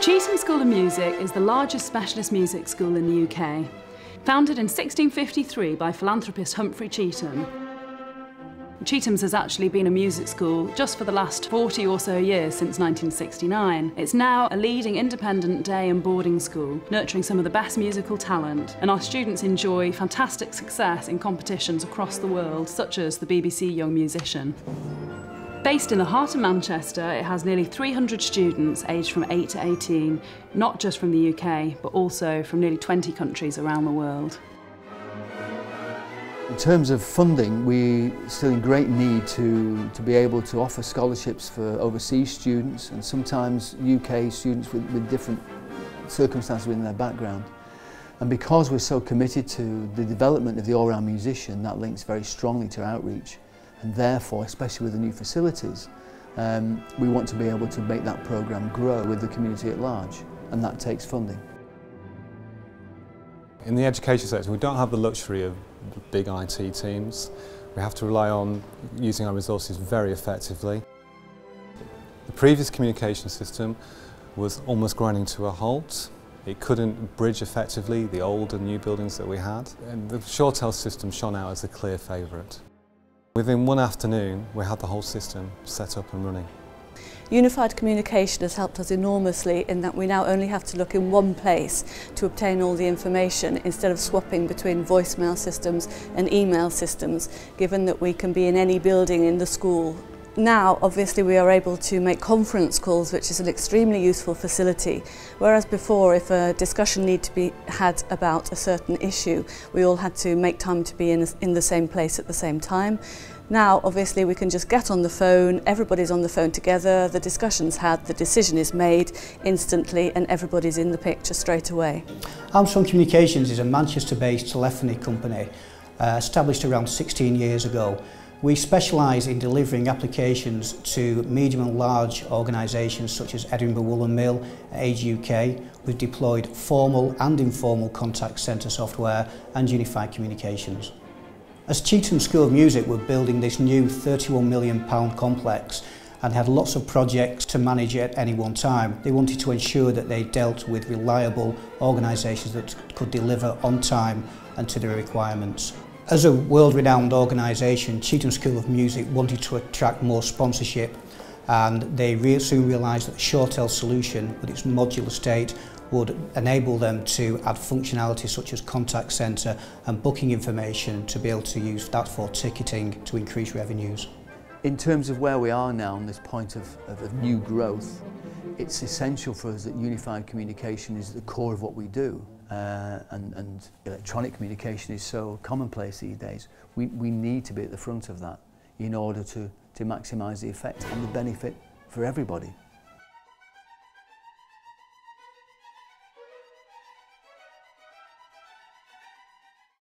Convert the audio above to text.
Chetham School of Music is the largest specialist music school in the UK. Founded in 1653 by philanthropist Humphrey Chetham, Chetham's has actually been a music school just for the last 40 or so years since 1969. It's now a leading independent day and boarding school, nurturing some of the best musical talent, and our students enjoy fantastic success in competitions across the world, such as the BBC Young Musician. Based in the heart of Manchester, it has nearly 300 students aged from 8 to 18, not just from the UK, but also from nearly 20 countries around the world. In terms of funding, we are still in great need to, to be able to offer scholarships for overseas students and sometimes UK students with, with different circumstances within their background. And because we're so committed to the development of the all-round musician, that links very strongly to outreach. And therefore, especially with the new facilities, um, we want to be able to make that programme grow with the community at large, and that takes funding. In the education sector, we don't have the luxury of big IT teams. We have to rely on using our resources very effectively. The previous communication system was almost grinding to a halt. It couldn't bridge effectively the old and new buildings that we had. And the ShoreTel system shone out as a clear favourite. Within one afternoon, we had the whole system set up and running. Unified communication has helped us enormously in that we now only have to look in one place to obtain all the information instead of swapping between voicemail systems and email systems, given that we can be in any building in the school now, obviously, we are able to make conference calls, which is an extremely useful facility. Whereas before, if a discussion need to be had about a certain issue, we all had to make time to be in, in the same place at the same time. Now, obviously, we can just get on the phone, everybody's on the phone together, the discussion's had, the decision is made instantly, and everybody's in the picture straight away. Armstrong Communications is a Manchester-based telephony company uh, established around 16 years ago. We specialise in delivering applications to medium and large organisations such as Edinburgh Woolen Mill, Age UK. We've deployed formal and informal contact centre software and unified communications. As Cheetham School of Music were building this new £31 million complex and had lots of projects to manage at any one time, they wanted to ensure that they dealt with reliable organisations that could deliver on time and to their requirements. As a world-renowned organisation, Cheetham School of Music wanted to attract more sponsorship and they re soon realised that the Shortel solution with its modular state would enable them to add functionality such as contact centre and booking information to be able to use that for ticketing to increase revenues. In terms of where we are now on this point of, of, of new growth, it's essential for us that unified communication is the core of what we do. uh, and, and electronic communication is so commonplace these days, we, we need to be at the front of that in order to, to maximise the effect and the benefit for everybody.